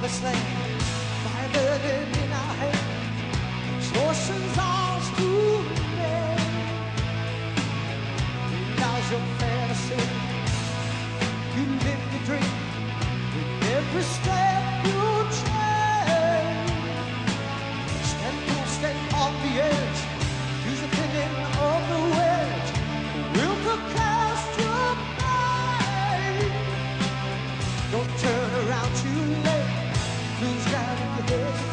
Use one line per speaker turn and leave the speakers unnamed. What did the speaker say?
of this land, planted in our hands, sources ours to remain. You now's your fantasy. You live the dream with every step. Something's got in your head.